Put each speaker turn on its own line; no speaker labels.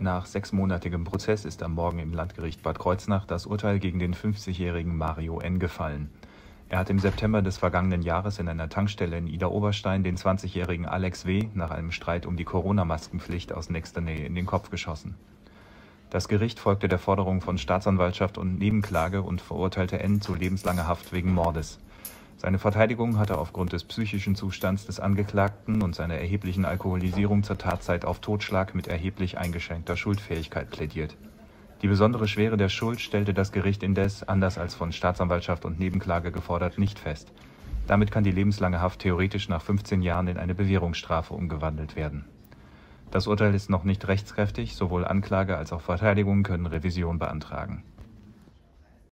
Nach sechsmonatigem Prozess ist am Morgen im Landgericht Bad Kreuznach das Urteil gegen den 50-jährigen Mario N. gefallen. Er hat im September des vergangenen Jahres in einer Tankstelle in Ida-Oberstein den 20-jährigen Alex W. nach einem Streit um die Corona-Maskenpflicht aus nächster Nähe in den Kopf geschossen. Das Gericht folgte der Forderung von Staatsanwaltschaft und Nebenklage und verurteilte N. zu lebenslanger Haft wegen Mordes. Seine Verteidigung hatte aufgrund des psychischen Zustands des Angeklagten und seiner erheblichen Alkoholisierung zur Tatzeit auf Totschlag mit erheblich eingeschränkter Schuldfähigkeit plädiert die besondere Schwere der Schuld stellte das Gericht indes, anders als von Staatsanwaltschaft und Nebenklage gefordert, nicht fest. Damit kann die lebenslange Haft theoretisch nach 15 Jahren in eine Bewährungsstrafe umgewandelt werden. Das Urteil ist noch nicht rechtskräftig, sowohl Anklage als auch Verteidigung können Revision beantragen